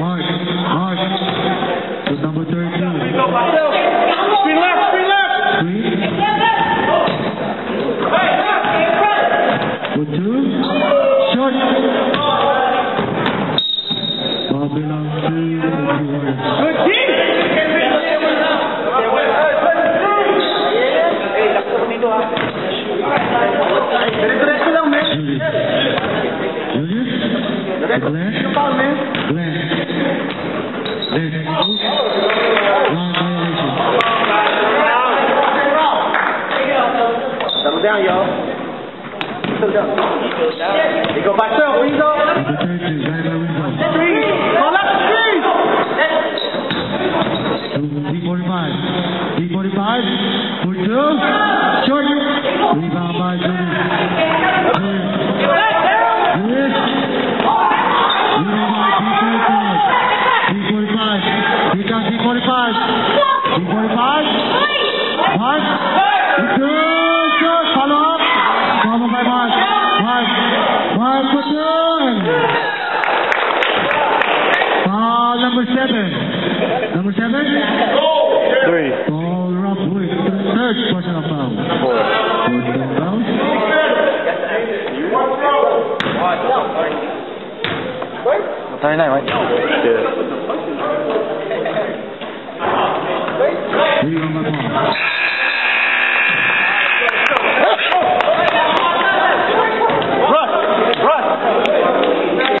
Mark. Mark. With number 32. Screen left. Screen left. Three. Settle down. You go by yourself, Rizzo. Number 32. Right by Rizzo. Three. Call up three. D45. D45. For two. Short. Rebound by. Thirty-nine, right? Yeah.